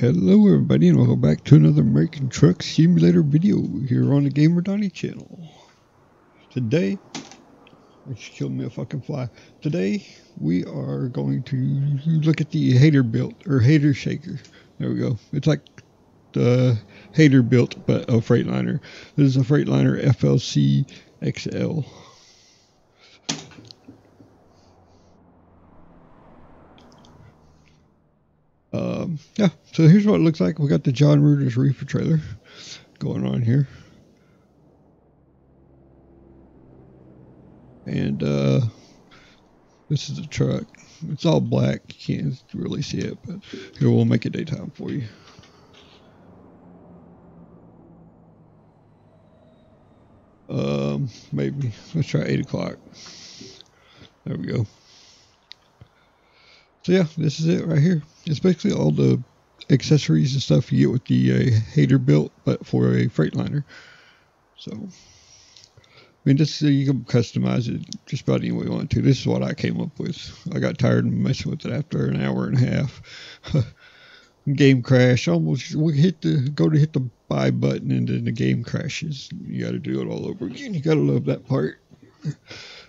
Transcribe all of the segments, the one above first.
Hello everybody and welcome back to another American Truck Simulator video here on the Gamer Donny channel. Today, just killed me a fucking fly. Today, we are going to look at the Haterbilt, or Hatershaker. There we go. It's like the Haterbilt, but a Freightliner. This is a Freightliner FLC XL. Um, yeah, so here's what it looks like. We got the John Reuters reefer trailer going on here. And uh, this is the truck. It's all black. You can't really see it, but here we'll make it daytime for you. Um, maybe. Let's try 8 o'clock. There we go. So yeah, this is it right here. It's basically all the accessories and stuff you get with the uh, Haterbilt, but for a Freightliner. So, I mean, uh, you can customize it just about any way you want to. This is what I came up with. I got tired of messing with it after an hour and a half. game crash. Almost we hit the go to hit the buy button and then the game crashes. You got to do it all over again. You got to love that part.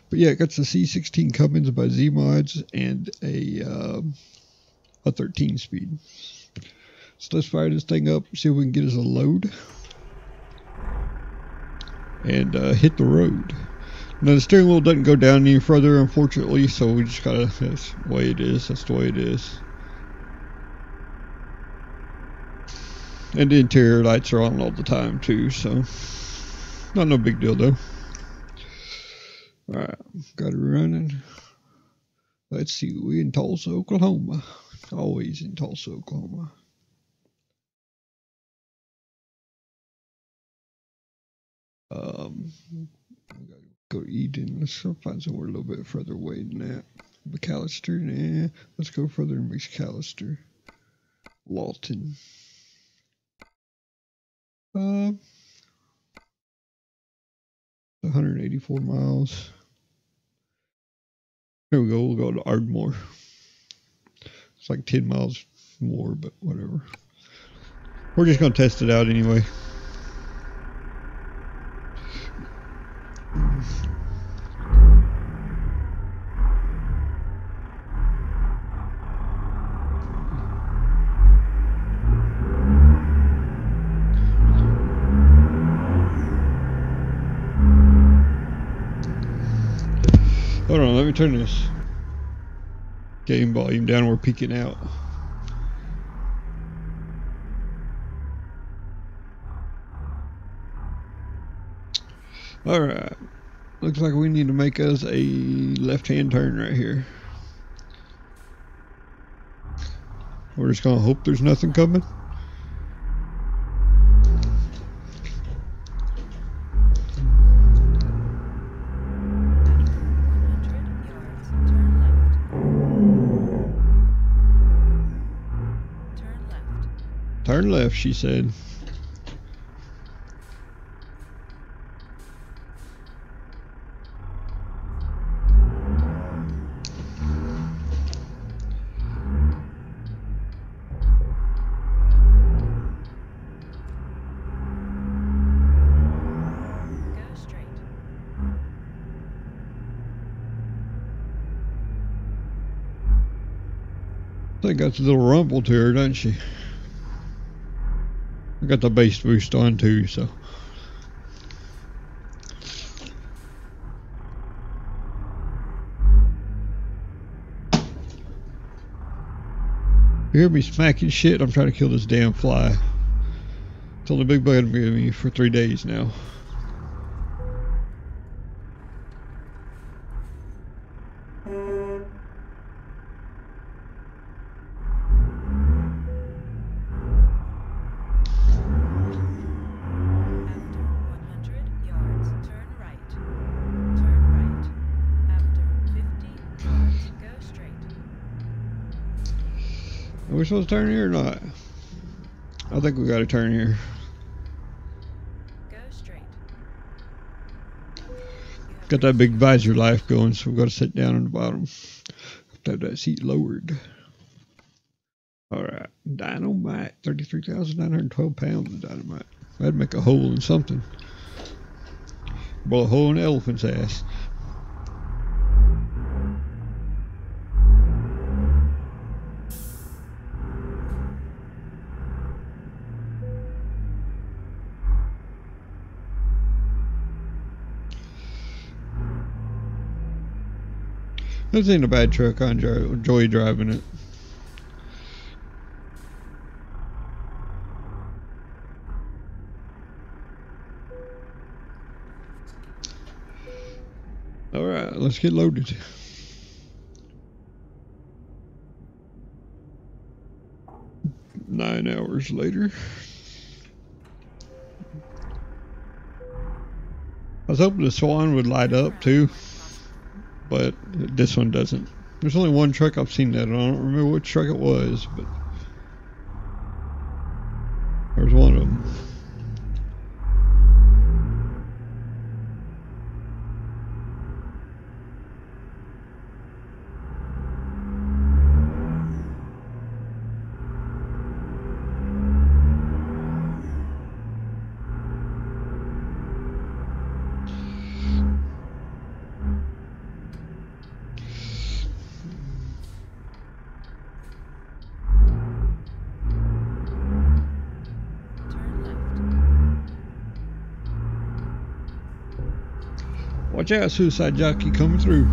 But yeah, it got the C16 Cummins by Z Mods and a um, a 13 speed. So let's fire this thing up, see if we can get us a load, and uh, hit the road. Now the steering wheel doesn't go down any further, unfortunately, so we just gotta. That's the way it is. That's the way it is. And the interior lights are on all the time too, so not no big deal though. Alright, got it running. Let's see, we in Tulsa, Oklahoma. Always in Tulsa, Oklahoma. Um, go to Enid. Let's find somewhere a little bit further away than that. McAlester, nah. Let's go further than McAlester. Lawton. Um, uh, 184 miles. There we go. We'll go to Ardmore. It's like 10 miles more, but whatever. We're just going to test it out anyway. Turn this game volume down. We're peeking out. Alright. Looks like we need to make us a left-hand turn right here. We're just gonna hope there's nothing coming. Turn left, she said. Think that's a little rumble to her, doesn't she? I got the bass boost on too, so. You hear me smacking shit? I'm trying to kill this damn fly. It's only big bug me for three days now. Are we supposed to turn here or not? I think we got to turn here. Go straight. Got that big visor life going, so we've got to sit down on the bottom. Have to have that seat lowered. All right. Dynamite, 33,912 pounds of dynamite. That'd make a hole in something. Blow a hole in an elephant's ass. This ain't a bad truck. I enjoy, driving it. All right, let's get loaded. Nine hours later. I was hoping the Swan would light up too, but this one doesn't. There's only one truck I've seen that. on. I don't remember which truck it was, but there's one of them. Turn left. Watch out, suicide jockey coming through.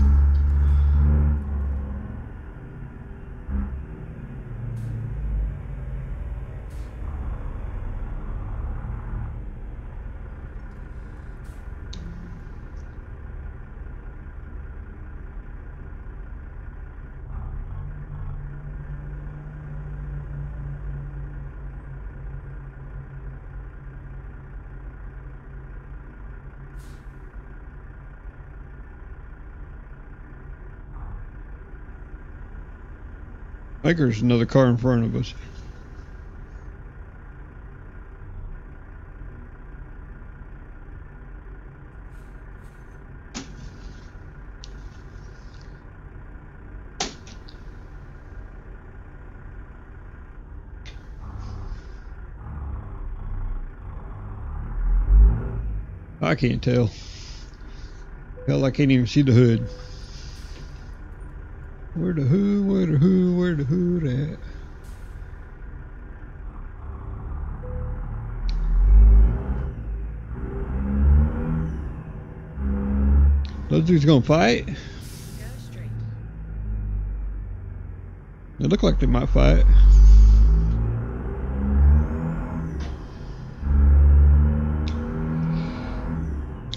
Think there's another car in front of us. I can't tell. Hell, I can't even see the hood. Where the who, where the who, where the hood at? Those dudes gonna fight? They look like they might fight.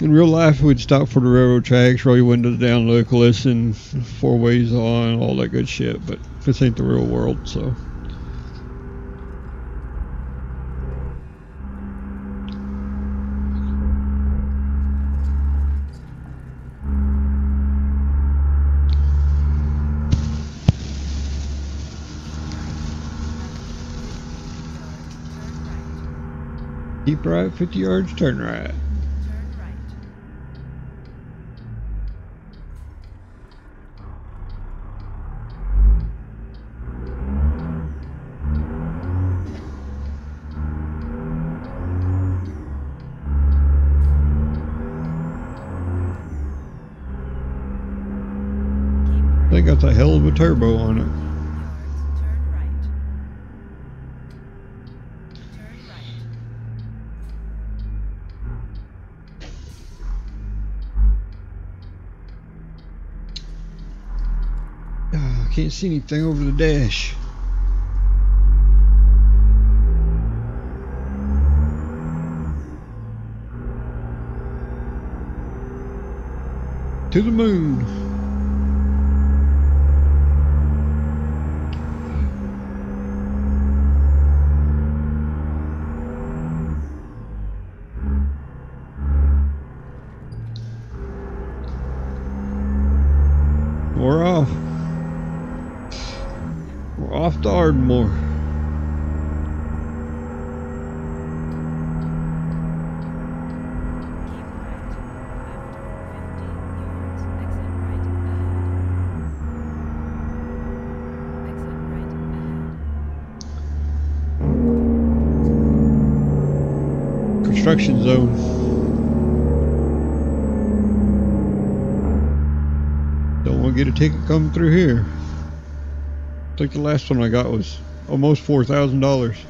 In real life, we'd stop for the railroad tracks, roll your windows down, look, listen, four ways on, all that good shit. But this ain't the real world, so. Turn right. Keep right, 50 yards, turn right. I think that's a hell of a turbo on it. I can't see anything over the dash. To the moon. more Construction zone. Don't want to get a ticket coming through here. I think the last one I got was almost four thousand dollars.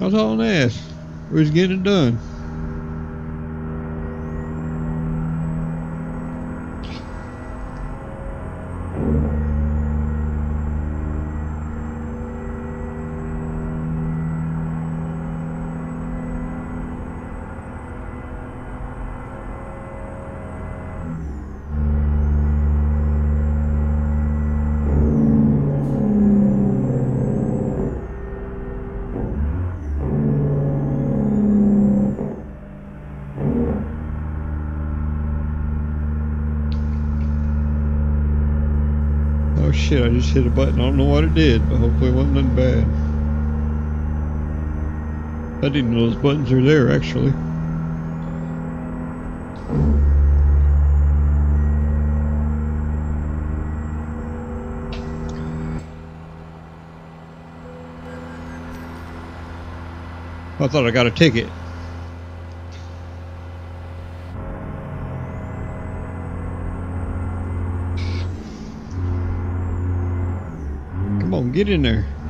I was hauling ass. We was getting it done. Shit, I just hit a button. I don't know what it did, but hopefully it wasn't nothing bad. I didn't know those buttons are there actually. I thought I got a ticket. Get in there.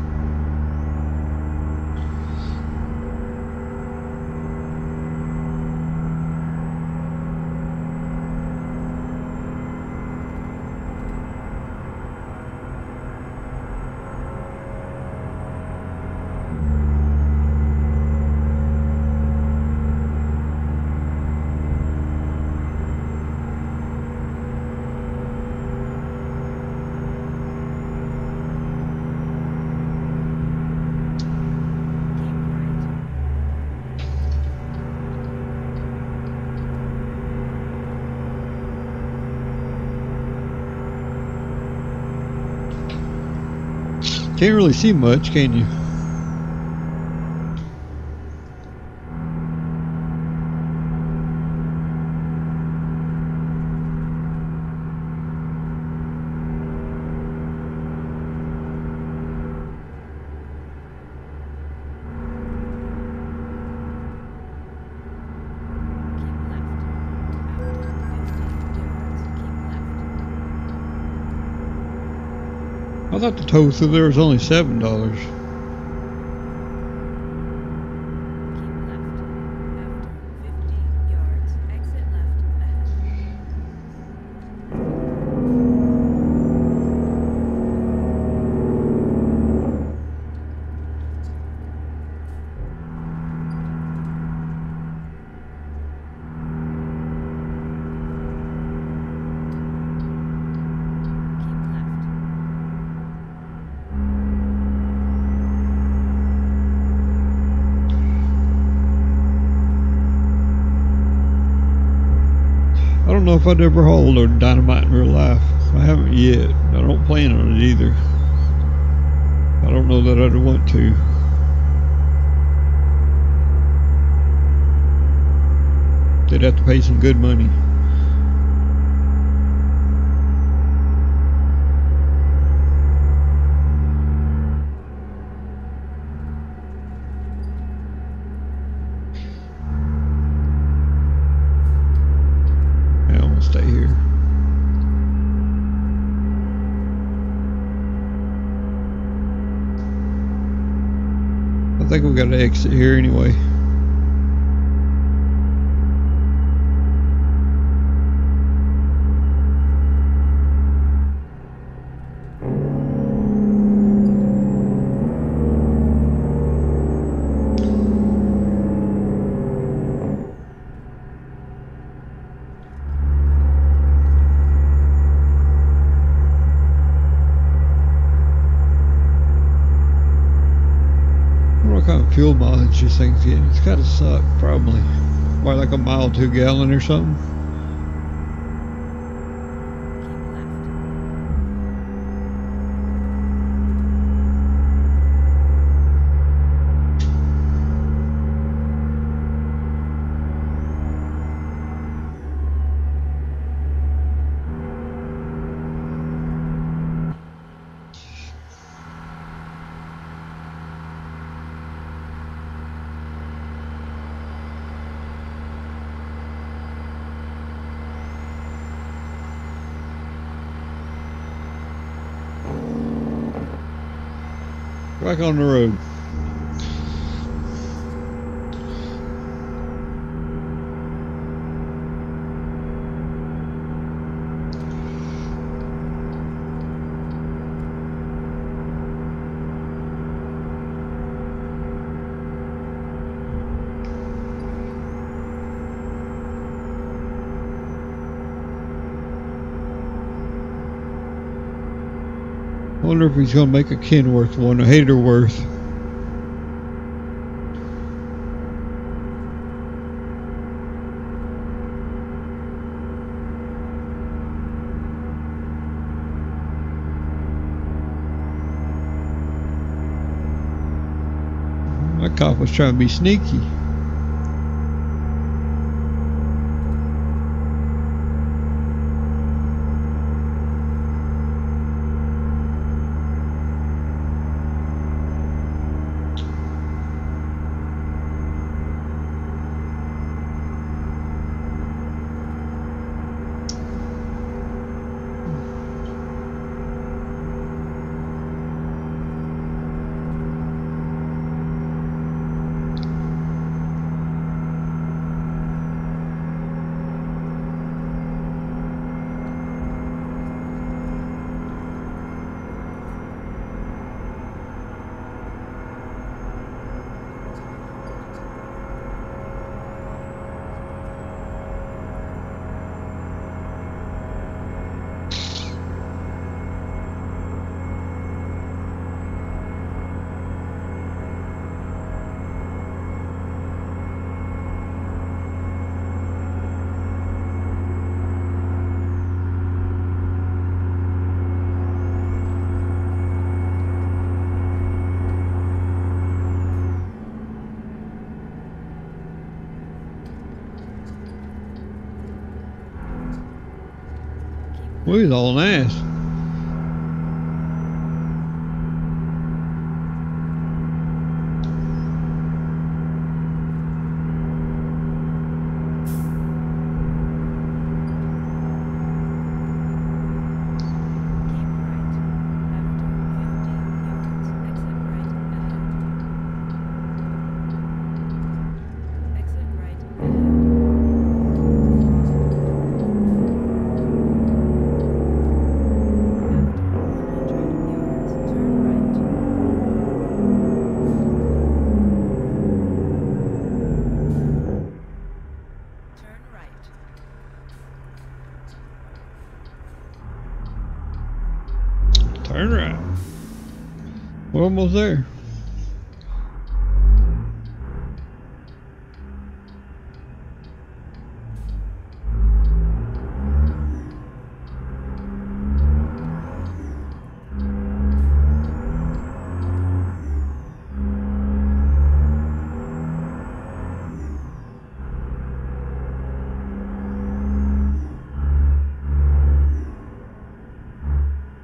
Can't really see much, can you? Thought the total there was only seven dollars. Keep left. After 50 yards, exit left ahead. Keep left. I don't know if I'd ever hold a dynamite in real life. I haven't yet. I don't plan on it either. I don't know that I'd want to. They'd have to pay some good money. Yeah, I'm gonna stay here. I think we got to exit here anyway. I wonder what kind of this thing's getting. It's gotta suck, probably. By like a mile two gallon or something. Back on the road. Wonder if he's gonna make a Kenworth one, a Haterworth. That cop was trying to be sneaky. Well, he's all nice. Almost there.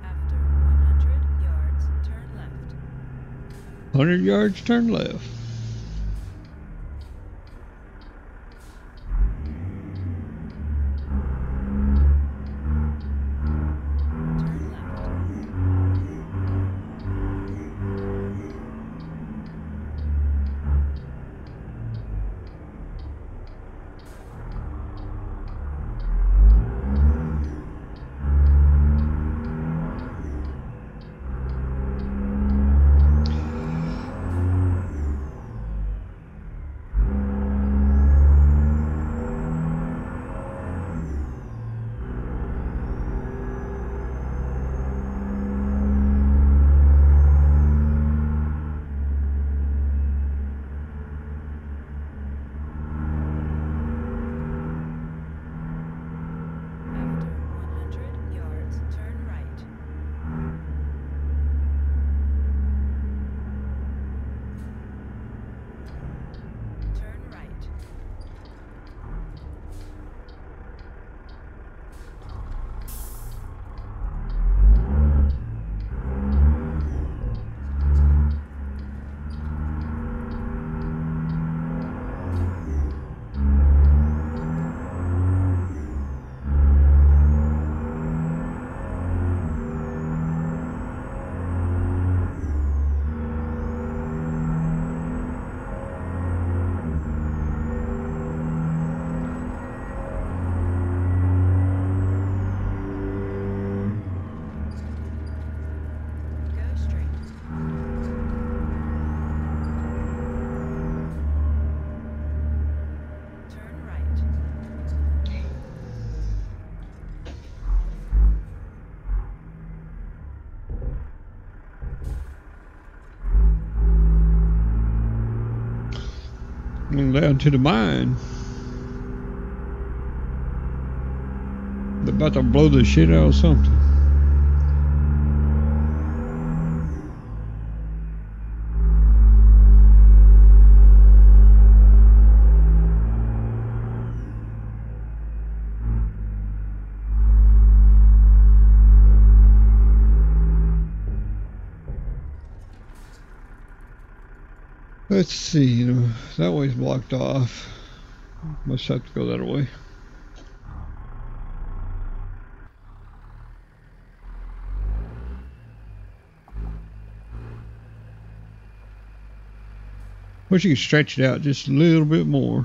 After 100 yards, turn left. 100 yards, turn left. Down to the mine. They're about to blow the shit out of something. Let's see, you know, that way's blocked off. Must have to go that way. Wish you could stretch it out just a little bit more.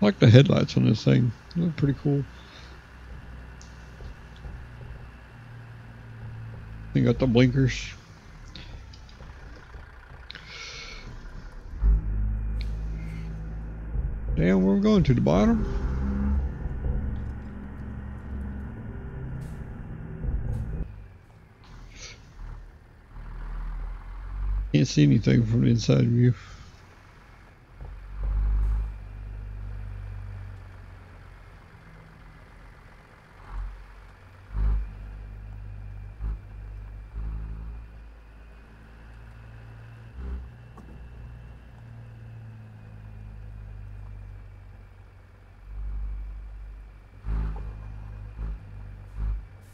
I like the headlights on this thing. They look pretty cool. They got the blinkers. Damn, where we going to the bottom? Can't see anything from the inside view.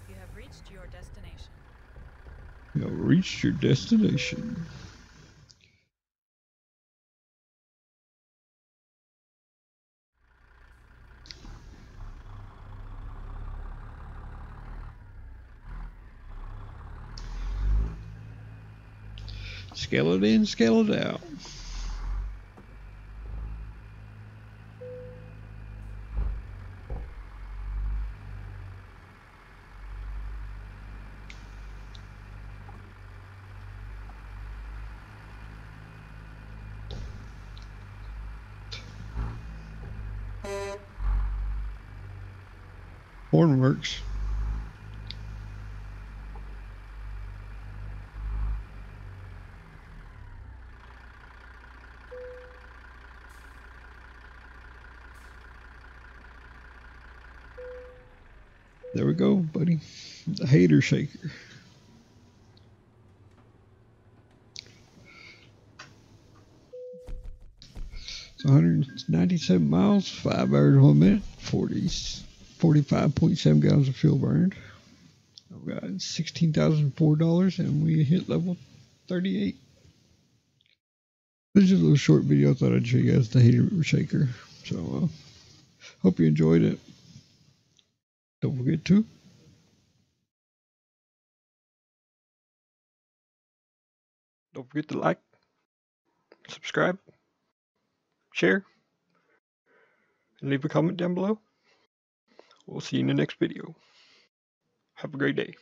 You have reached your destination. You have reached your destination. Scale it in, scale it out. Works. There we go, buddy. The Hatershaker. It's 197 miles, 5 hours, 1 minute, 40, 45.7 gallons of fuel burned. I've got $16,004 and we hit level 38. This is a little short video. I thought I'd show you guys the hater shaker. So, uh, hope you enjoyed it. Don't forget to don't forget to like, subscribe, share, and leave a comment down below. We'll see you in the next video. Have a great day.